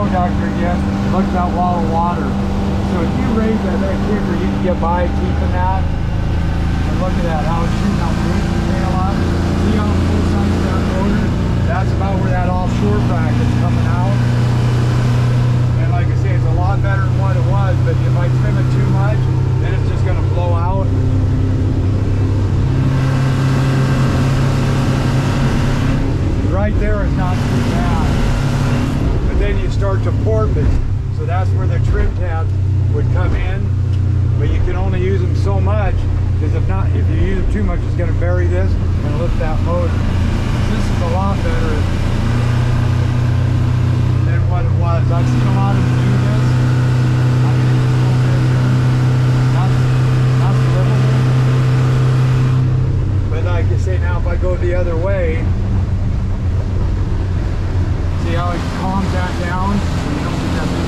flow ductor again, look at that wall of water. So if you raise that kicker, you can get by keeping that. And look at that, how it's shooting out the tail up. See how full size that motor? That's about where that offshore frac is coming out. And like I say, it's a lot better than what it was, but if I trim it too much, then it's just gonna blow out. Right there is not too bad. To porpoise. So that's where the trim tabs would come in. But you can only use them so much because if not, if you use them too much, it's going to bury this and lift that motor. This is a lot better than what it was. I've seen a lot of them do this. I mean. But like I say now, if I go the other way, like calms that down. So you don't get that